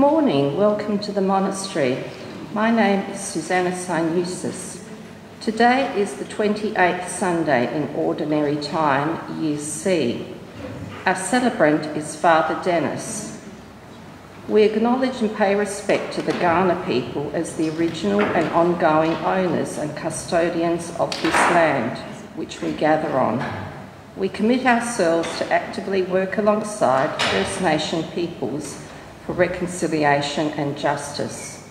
morning, welcome to the monastery. My name is Susanna. Eustace. Today is the 28th Sunday in Ordinary Time, Year C. Our celebrant is Father Denis. We acknowledge and pay respect to the Kaurna people as the original and ongoing owners and custodians of this land which we gather on. We commit ourselves to actively work alongside First Nation peoples for reconciliation and justice.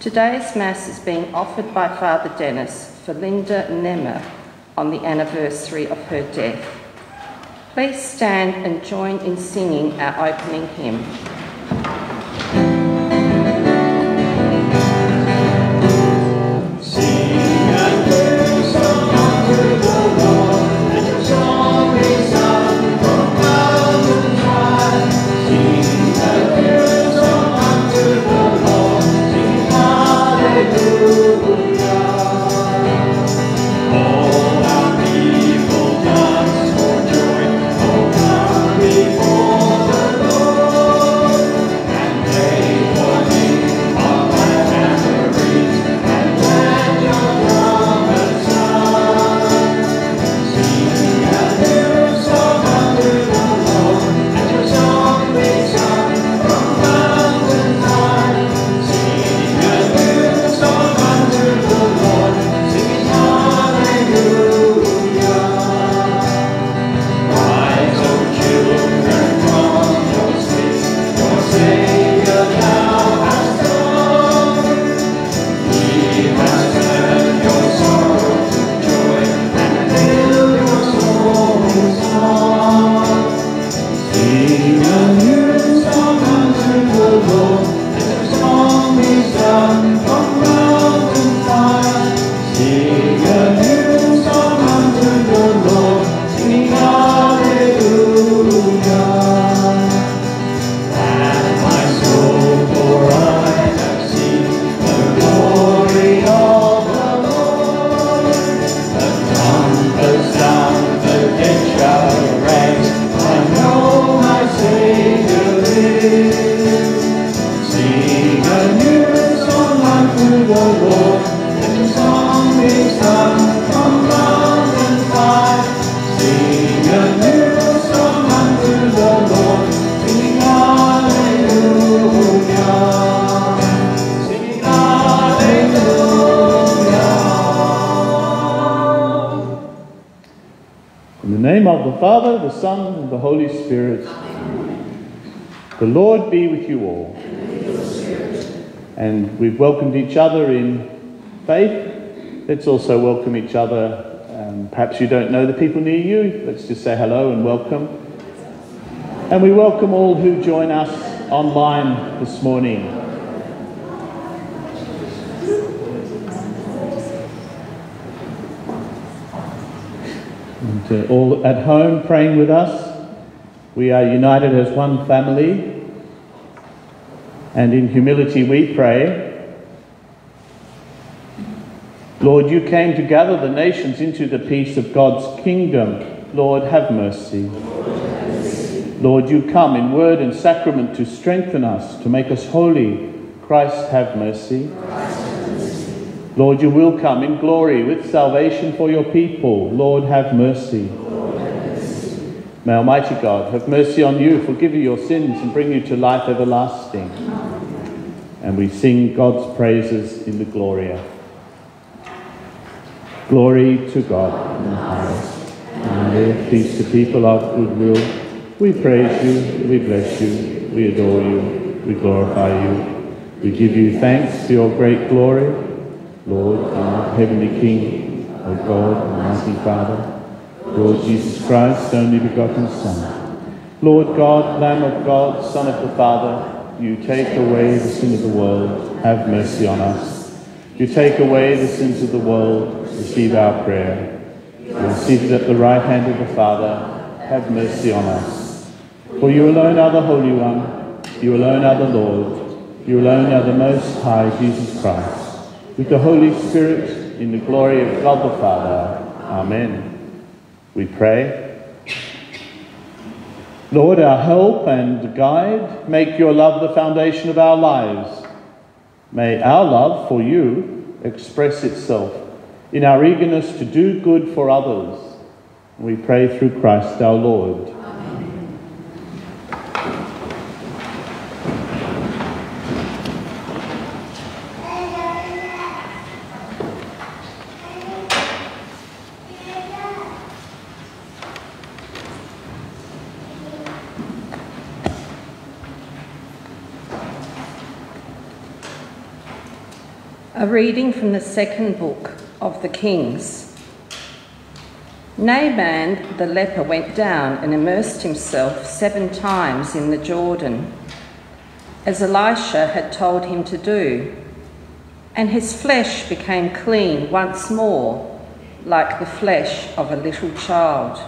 Today's Mass is being offered by Father Denis for Linda Nemmer on the anniversary of her death. Please stand and join in singing our opening hymn. Welcomed each other in faith. Let's also welcome each other. Um, perhaps you don't know the people near you. Let's just say hello and welcome. And we welcome all who join us online this morning. to all at home praying with us. We are united as one family, and in humility we pray. Lord, you came to gather the nations into the peace of God's kingdom. Lord, have mercy. Lord, you come in word and sacrament to strengthen us, to make us holy. Christ, have mercy. Lord, you will come in glory with salvation for your people. Lord, have mercy. May Almighty God have mercy on you, forgive you your sins, and bring you to life everlasting. And we sing God's praises in the Gloria. Glory to God in the highest, and peace to people of good will. We praise you, we bless you, we adore you, we glorify you. We give you thanks for your great glory Lord, our heavenly King, O God, Almighty Father, Lord Jesus Christ, only begotten Son, Lord God, Lamb of God, Son of the Father, you take away the sin of the world, have mercy on us. You take away the sins of the world, receive our prayer. Are seated at the right hand of the Father, have mercy on us. For you alone are the Holy One, you alone are the Lord, you alone are the Most High, Jesus Christ, with the Holy Spirit, in the glory of God the Father. Amen. We pray. Lord, our help and guide, make your love the foundation of our lives. May our love for you express itself in our eagerness to do good for others. We pray through Christ our Lord. Reading from the second book of the Kings. Naaman the leper went down and immersed himself seven times in the Jordan, as Elisha had told him to do, and his flesh became clean once more, like the flesh of a little child.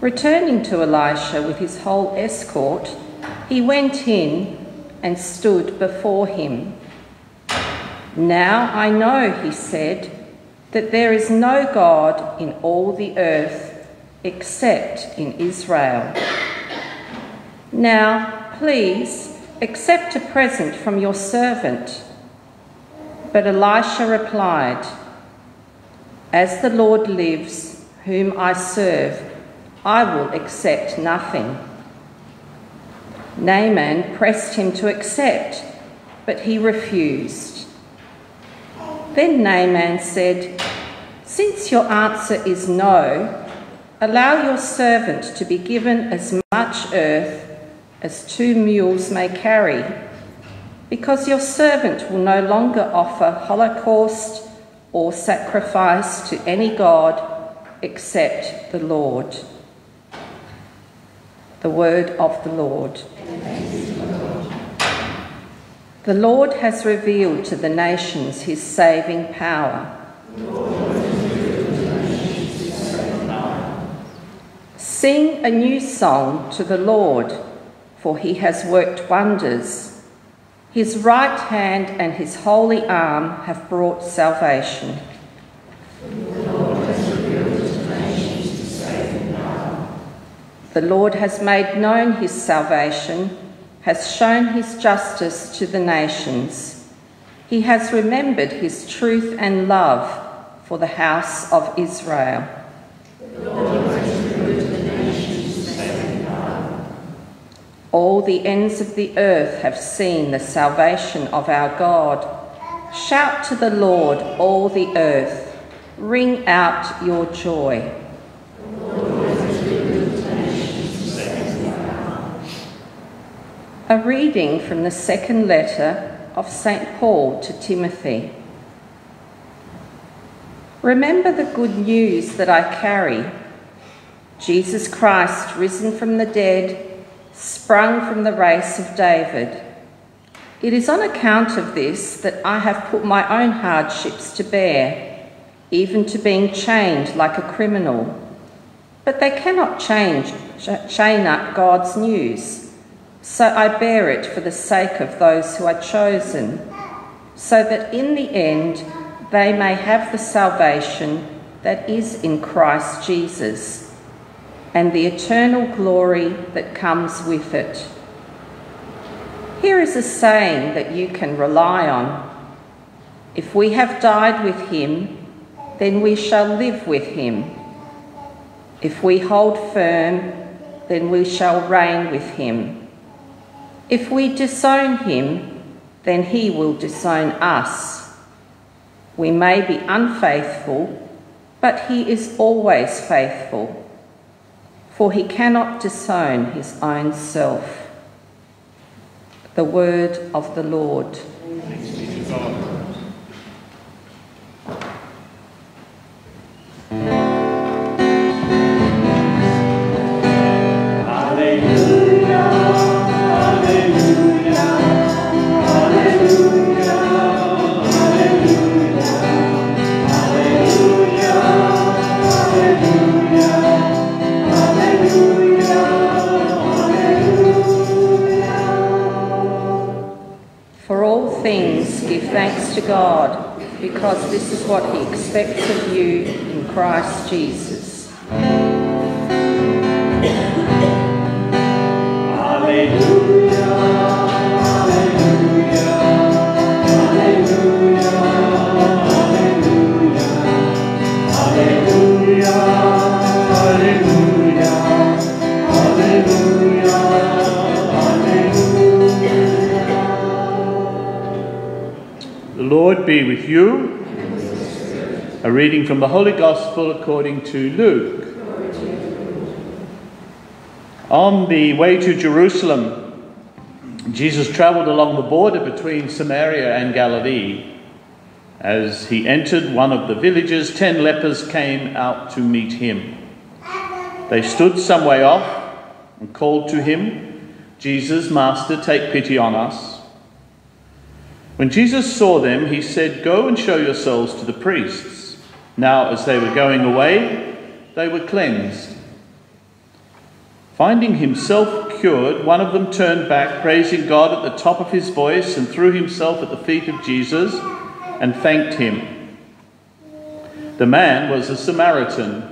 Returning to Elisha with his whole escort, he went in and stood before him. Now I know, he said, that there is no God in all the earth except in Israel. Now, please accept a present from your servant. But Elisha replied, As the Lord lives, whom I serve, I will accept nothing. Naaman pressed him to accept, but he refused. Then Naaman said, Since your answer is no, allow your servant to be given as much earth as two mules may carry, because your servant will no longer offer holocaust or sacrifice to any god except the Lord. The word of the Lord. The Lord has revealed to the nations his saving power. Sing a new song to the Lord, for he has worked wonders. His right hand and his holy arm have brought salvation. The Lord has made known his salvation has shown his justice to the nations. He has remembered his truth and love for the house of Israel. All the ends of the earth have seen the salvation of our God. Shout to the Lord, all the earth. Ring out your joy. A reading from the second letter of St. Paul to Timothy. Remember the good news that I carry Jesus Christ, risen from the dead, sprung from the race of David. It is on account of this that I have put my own hardships to bear, even to being chained like a criminal. But they cannot change, chain up God's news. So I bear it for the sake of those who are chosen, so that in the end they may have the salvation that is in Christ Jesus and the eternal glory that comes with it. Here is a saying that you can rely on If we have died with him, then we shall live with him. If we hold firm, then we shall reign with him. If we disown him, then he will disown us. We may be unfaithful, but he is always faithful, for he cannot disown his own self. The word of the Lord. What he expects of you in Christ Jesus. The Lord be with you. A reading from the Holy Gospel according to Luke. On the way to Jerusalem, Jesus travelled along the border between Samaria and Galilee. As he entered one of the villages, ten lepers came out to meet him. They stood some way off and called to him, Jesus, Master, take pity on us. When Jesus saw them, he said, Go and show yourselves to the priests. Now, as they were going away, they were cleansed. Finding himself cured, one of them turned back, praising God at the top of his voice, and threw himself at the feet of Jesus and thanked him. The man was a Samaritan.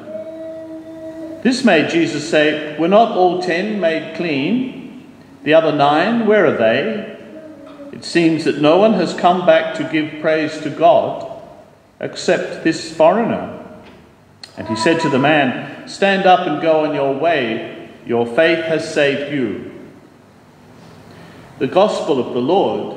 This made Jesus say, Were not all ten made clean? The other nine, where are they? It seems that no one has come back to give praise to God except this foreigner. And he said to the man, Stand up and go on your way. Your faith has saved you. The Gospel of the Lord.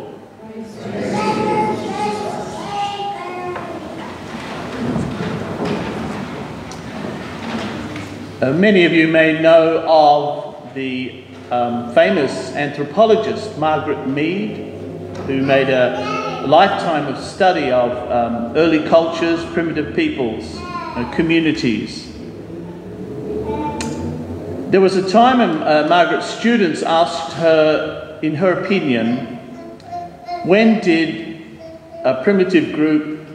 Uh, many of you may know of the um, famous anthropologist Margaret Mead, who made a lifetime of study of um, early cultures, primitive peoples, and communities. There was a time when uh, Margaret's students asked her, in her opinion, when did a primitive group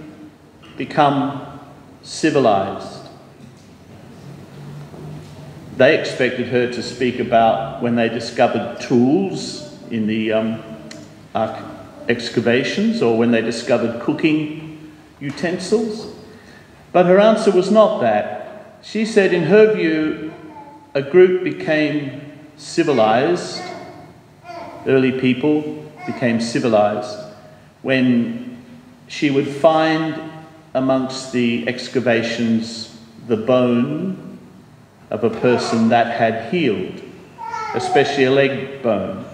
become civilized? They expected her to speak about when they discovered tools in the um, excavations or when they discovered cooking utensils. But her answer was not that. She said, in her view, a group became civilized, early people became civilized, when she would find amongst the excavations the bone of a person that had healed, especially a leg bone.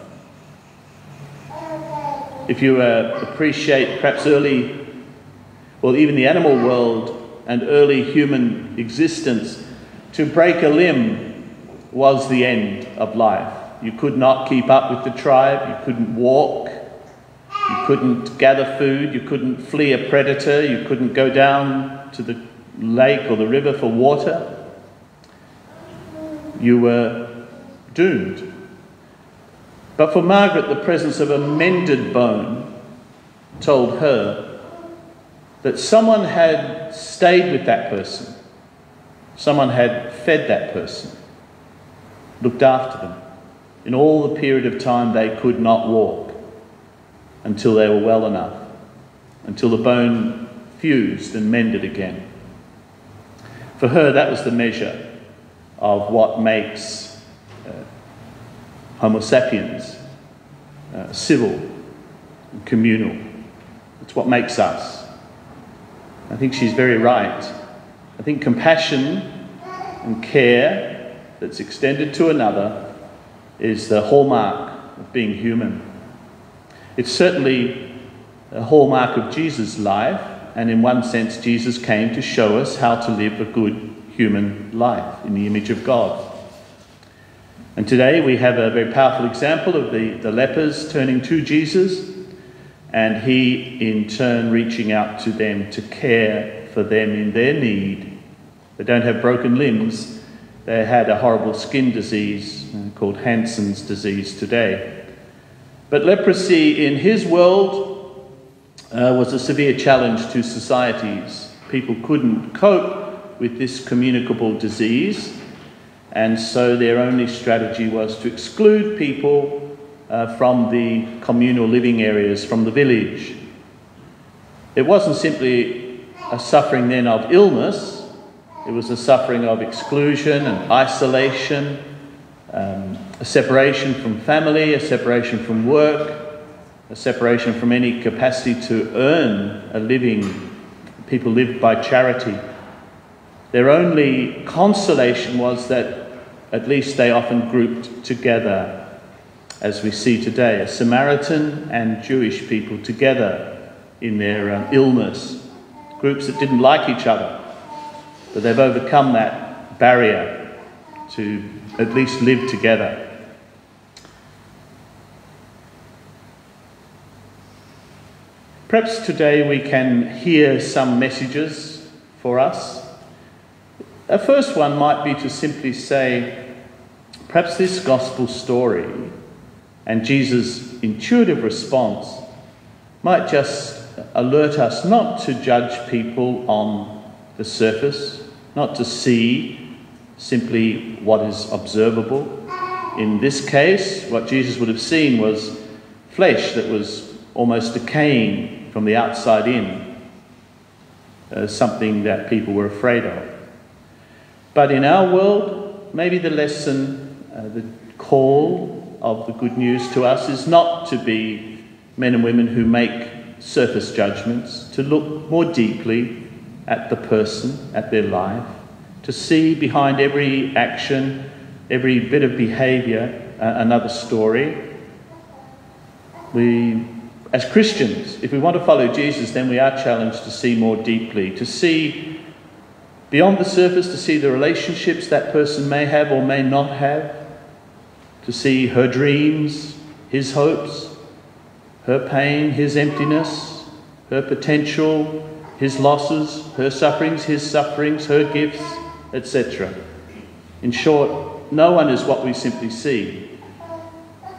If you uh, appreciate perhaps early, well, even the animal world and early human existence, to break a limb was the end of life. You could not keep up with the tribe, you couldn't walk, you couldn't gather food, you couldn't flee a predator, you couldn't go down to the lake or the river for water. You were doomed. But for Margaret, the presence of a mended bone told her that someone had stayed with that person, someone had fed that person, looked after them in all the period of time they could not walk until they were well enough, until the bone fused and mended again. For her, that was the measure of what makes Homo sapiens uh, civil, communal. It's what makes us. I think she's very right. I think compassion and care that's extended to another is the hallmark of being human. It's certainly a hallmark of Jesus' life, and in one sense, Jesus came to show us how to live a good human life in the image of God. And today we have a very powerful example of the, the lepers turning to Jesus and he in turn reaching out to them to care for them in their need They don't have broken limbs. They had a horrible skin disease called Hansen's disease today. But leprosy in his world uh, was a severe challenge to societies. People couldn't cope with this communicable disease, and so their only strategy was to exclude people uh, from the communal living areas, from the village. It wasn't simply a suffering then of illness, it was a suffering of exclusion and isolation, um, a separation from family, a separation from work, a separation from any capacity to earn a living. People lived by charity. Their only consolation was that at least they often grouped together, as we see today, a Samaritan and Jewish people together in their um, illness, groups that didn't like each other but they've overcome that barrier to at least live together. Perhaps today we can hear some messages for us. A first one might be to simply say, perhaps this gospel story and Jesus' intuitive response might just alert us not to judge people on the surface, not to see simply what is observable. In this case, what Jesus would have seen was flesh that was almost decaying from the outside in, uh, something that people were afraid of. But in our world, maybe the lesson, uh, the call of the good news to us is not to be men and women who make surface judgments, to look more deeply at the person, at their life, to see behind every action, every bit of behavior, uh, another story. We, as Christians, if we want to follow Jesus, then we are challenged to see more deeply, to see beyond the surface, to see the relationships that person may have or may not have, to see her dreams, his hopes, her pain, his emptiness, her potential, his losses, her sufferings, his sufferings, her gifts, etc. In short, no one is what we simply see.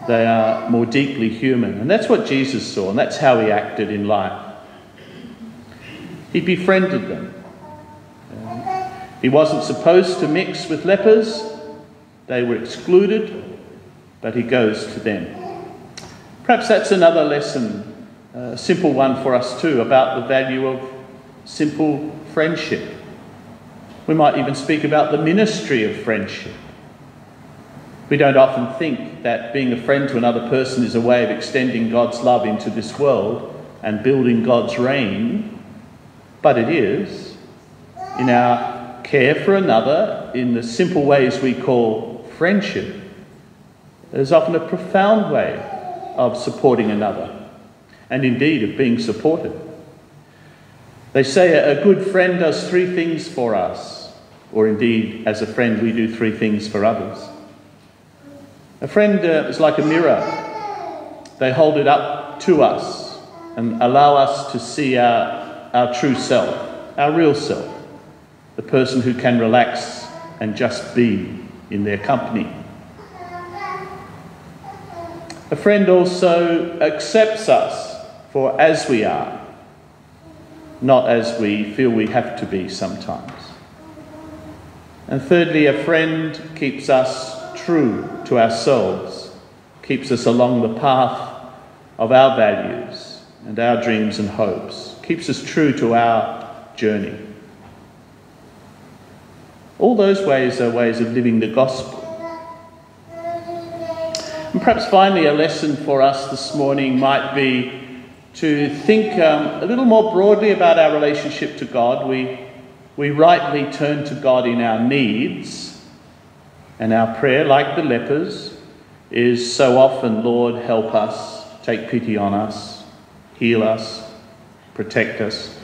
They are more deeply human. And that's what Jesus saw, and that's how he acted in life. He befriended them. He wasn't supposed to mix with lepers, they were excluded, but he goes to them. Perhaps that's another lesson, uh, a simple one for us too, about the value of simple friendship. We might even speak about the ministry of friendship. We don't often think that being a friend to another person is a way of extending God's love into this world and building God's reign, but it is. In our care for another, in the simple ways we call friendship, there's often a profound way of supporting another, and indeed of being supported. They say a good friend does three things for us, or indeed, as a friend, we do three things for others. A friend uh, is like a mirror, they hold it up to us and allow us to see our, our true self, our real self, the person who can relax and just be in their company. A friend also accepts us for as we are not as we feel we have to be sometimes. And thirdly, a friend keeps us true to ourselves, keeps us along the path of our values and our dreams and hopes, keeps us true to our journey. All those ways are ways of living the gospel. And perhaps finally, a lesson for us this morning might be to think um, a little more broadly about our relationship to God. We, we rightly turn to God in our needs, and our prayer, like the lepers, is so often, Lord, help us, take pity on us, heal us, protect us,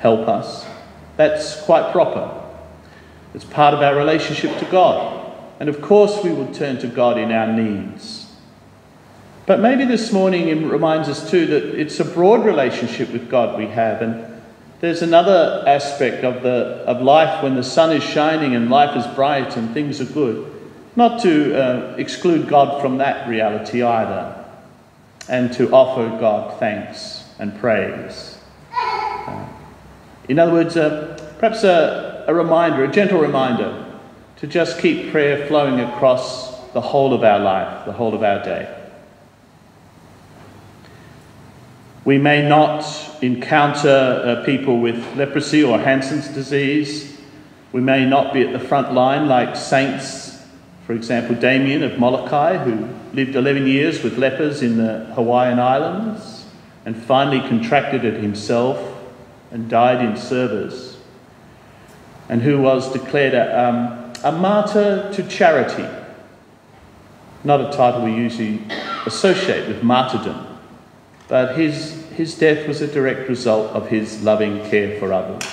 help us. That's quite proper. It's part of our relationship to God. And of course, we will turn to God in our needs. But maybe this morning it reminds us too that it's a broad relationship with God we have, and There's another aspect of, the, of life when the sun is shining and life is bright and things are good. Not to uh, exclude God from that reality either, and to offer God thanks and praise. Uh, in other words, uh, perhaps a, a reminder, a gentle reminder, to just keep prayer flowing across the whole of our life, the whole of our day. We may not encounter uh, people with leprosy or Hansen's disease. We may not be at the front line like saints, for example, Damien of Molokai, who lived 11 years with lepers in the Hawaiian Islands and finally contracted it himself and died in service, and who was declared a, um, a martyr to charity. Not a title we usually associate with martyrdom, but his, his death was a direct result of his loving care for others.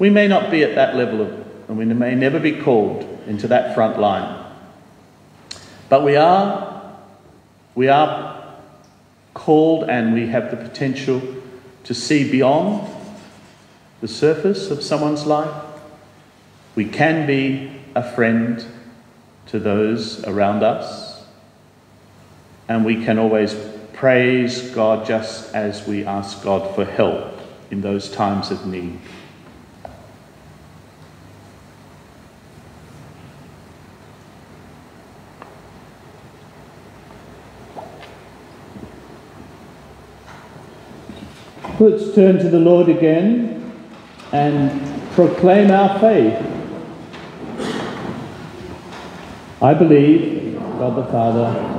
We may not be at that level of, and we may never be called into that front line. But we are, we are called and we have the potential to see beyond the surface of someone's life. We can be a friend to those around us, and we can always praise God just as we ask God for help in those times of need. Let's turn to the Lord again and proclaim our faith. I believe God the Father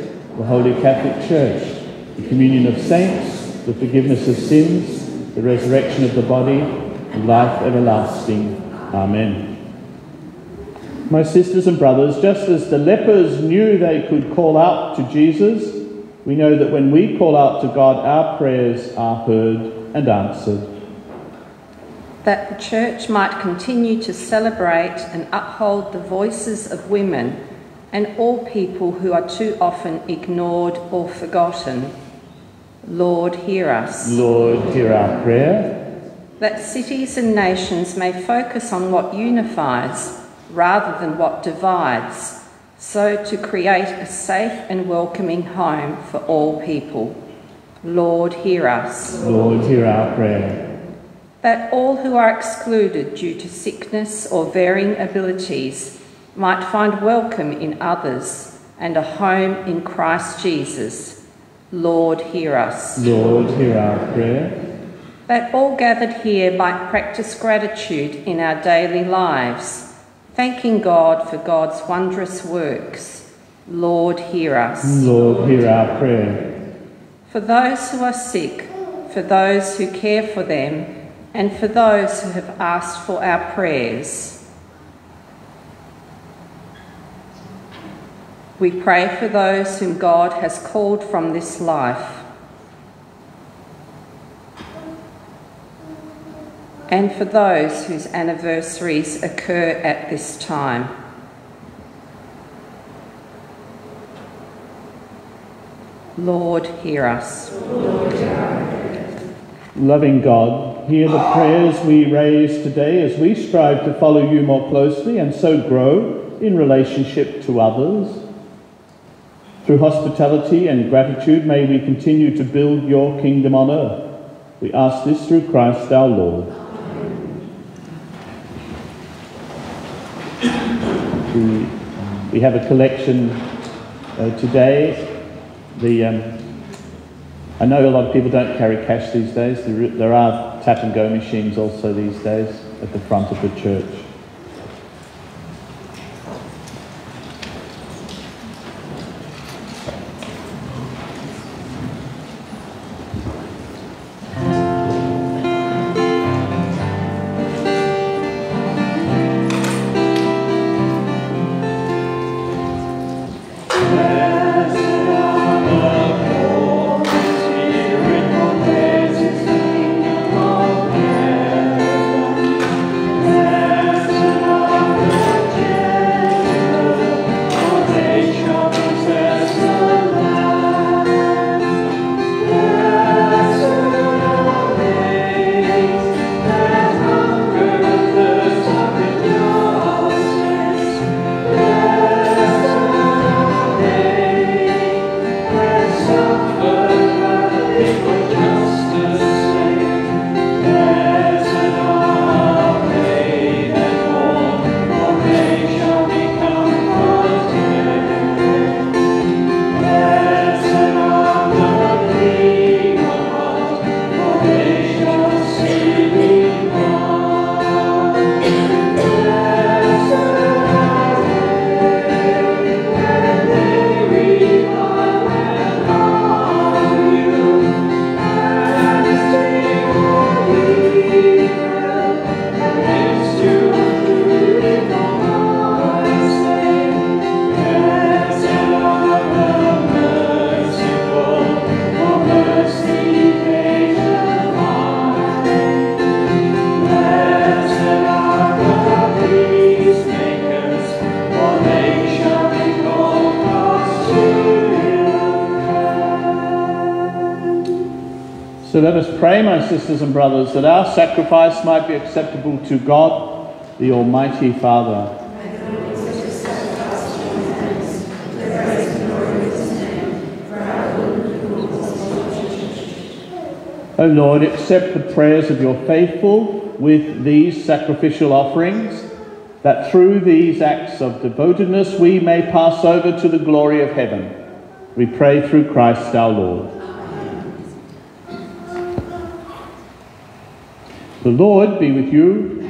the Holy Catholic Church, the communion of saints, the forgiveness of sins, the resurrection of the body, and life everlasting. Amen. My sisters and brothers, just as the lepers knew they could call out to Jesus, we know that when we call out to God, our prayers are heard and answered. That the Church might continue to celebrate and uphold the voices of women and all people who are too often ignored or forgotten. Lord, hear us. Lord, hear our prayer. That cities and nations may focus on what unifies rather than what divides, so to create a safe and welcoming home for all people. Lord, hear us. Lord, hear our prayer. That all who are excluded due to sickness or varying abilities might find welcome in others and a home in Christ Jesus. Lord, hear us. Lord, hear our prayer. That all gathered here might practice gratitude in our daily lives, thanking God for God's wondrous works. Lord, hear us. Lord, hear our prayer. For those who are sick, for those who care for them, and for those who have asked for our prayers. We pray for those whom God has called from this life. And for those whose anniversaries occur at this time. Lord, hear us. Loving God, hear the prayers we raise today as we strive to follow you more closely and so grow in relationship to others through hospitality and gratitude, may we continue to build your kingdom on earth. We ask this through Christ our Lord. We, we have a collection uh, today. The, um, I know a lot of people don't carry cash these days. There, there are tap and go machines also these days at the front of the church. Let us pray, my sisters and brothers, that our sacrifice might be acceptable to God, the Almighty Father. O Lord, accept the prayers of your faithful with these sacrificial offerings, that through these acts of devotedness we may pass over to the glory of heaven. We pray through Christ our Lord. The Lord be with you.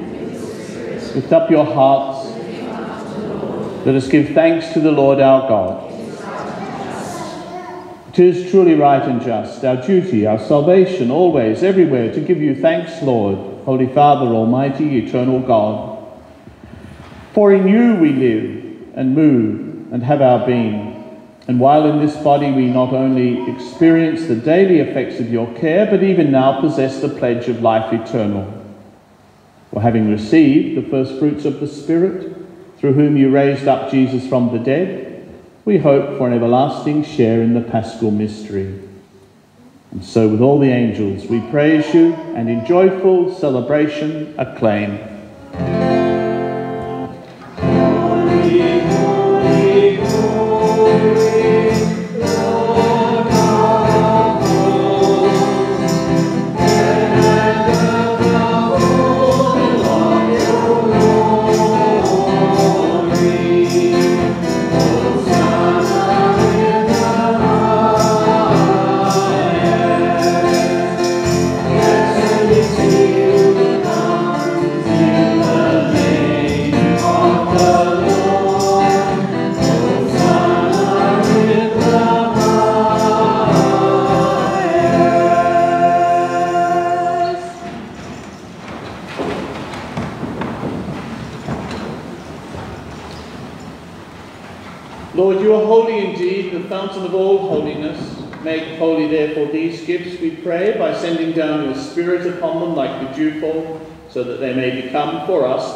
Lift up your hearts. Let us give thanks to the Lord our God. It is truly right and just, our duty, our salvation, always, everywhere, to give you thanks, Lord, Holy Father, Almighty, eternal God. For in you we live and move and have our being. And while in this body we not only experience the daily effects of your care, but even now possess the pledge of life eternal. For having received the first fruits of the Spirit, through whom you raised up Jesus from the dead, we hope for an everlasting share in the paschal mystery. And so, with all the angels, we praise you and in joyful celebration acclaim.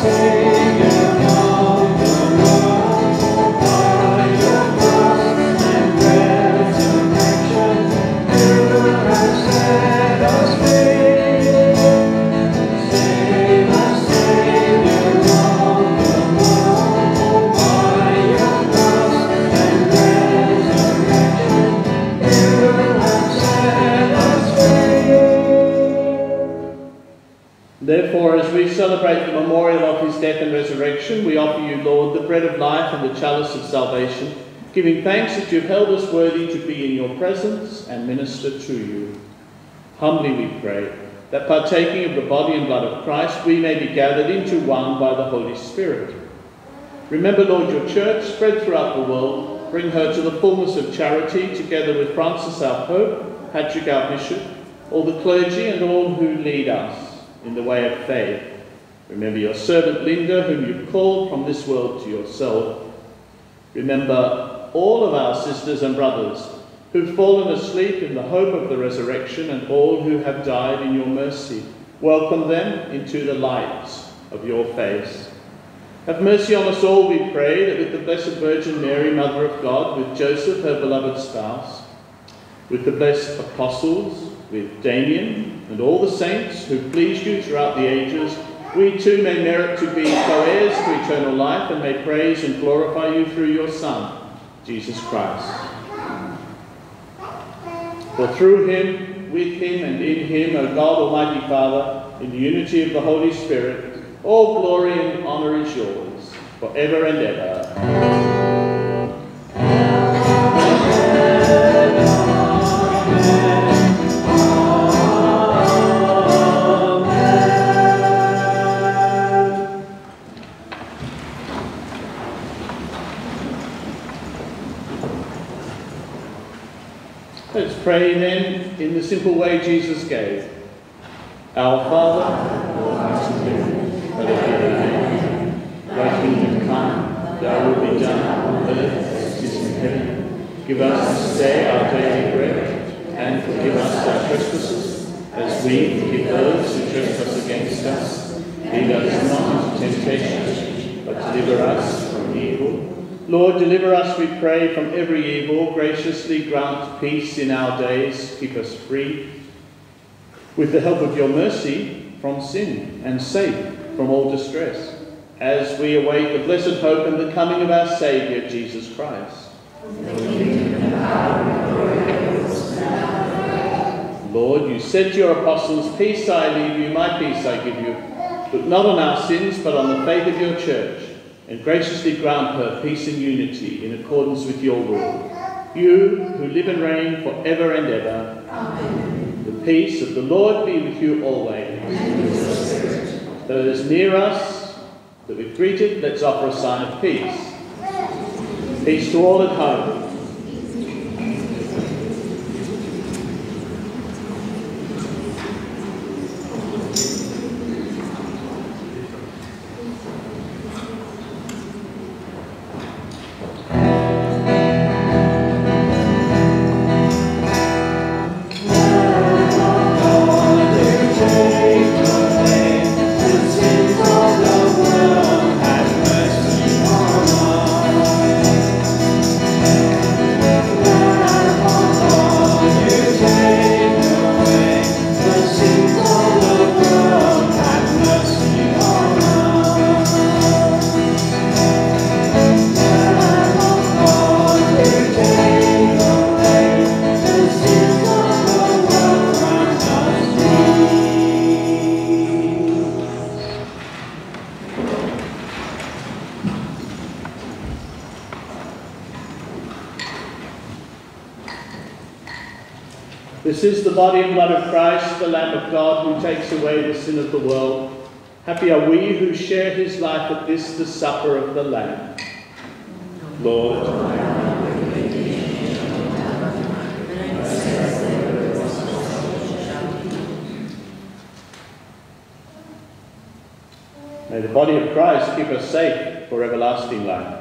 sei. Therefore, as we celebrate the memorial of his death and resurrection, we offer you, Lord, the bread of life and the chalice of salvation, giving thanks that you've held us worthy to be in your presence and minister to you. Humbly we pray that partaking of the body and blood of Christ, we may be gathered into one by the Holy Spirit. Remember, Lord, your church spread throughout the world. Bring her to the fullness of charity, together with Francis our Pope, Patrick our Bishop, all the clergy, and all who lead us in the way of faith. Remember your servant Linda, whom you've called from this world to yourself. Remember all of our sisters and brothers who've fallen asleep in the hope of the resurrection and all who have died in your mercy. Welcome them into the light of your face. Have mercy on us all, we pray, that with the Blessed Virgin Mary, Mother of God, with Joseph, her beloved spouse, with the blessed apostles, with Damien and all the saints who pleased you throughout the ages, we too may merit to be co-heirs to eternal life and may praise and glorify you through your Son, Jesus Christ. For through him, with him, and in him, O God Almighty Father, in the unity of the Holy Spirit, all glory and honour is yours, for ever and ever. From every evil. Graciously grant peace in our days. Keep us free, with the help of your mercy, from sin, and safe from all distress, as we await the blessed hope and the coming of our Saviour, Jesus Christ. Lord, you said to your apostles, Peace I leave you, my peace I give you. Look not on our sins, but on the faith of your church and graciously grant her peace and unity in accordance with your will. You who live and reign for ever and ever. Amen. The peace of the Lord be with you always. Those near us that we've greeted, let's offer a sign of peace. Peace to all at home. Of the world. Happy are we who share his life at this, the supper of the Lamb. Lord, may the body of Christ keep us safe for everlasting life.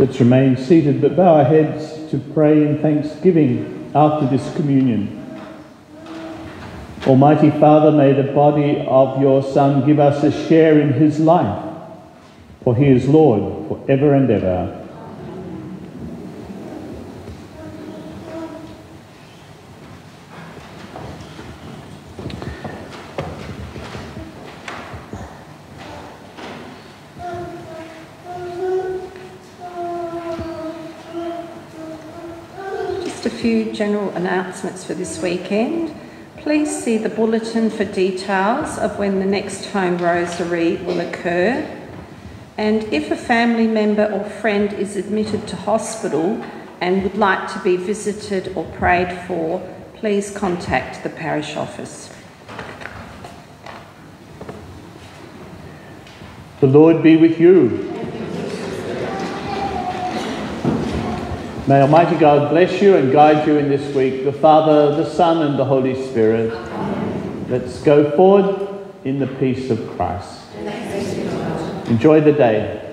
Let's remain seated but bow our heads to pray in thanksgiving after this communion. Almighty Father, may the body of your Son give us a share in his life, for he is Lord for ever and ever. Just a few general announcements for this weekend. Please see the bulletin for details of when the next home rosary will occur. And if a family member or friend is admitted to hospital and would like to be visited or prayed for, please contact the parish office. The Lord be with you. May Almighty God bless you and guide you in this week, the Father, the Son, and the Holy Spirit. Let's go forward in the peace of Christ. Enjoy the day.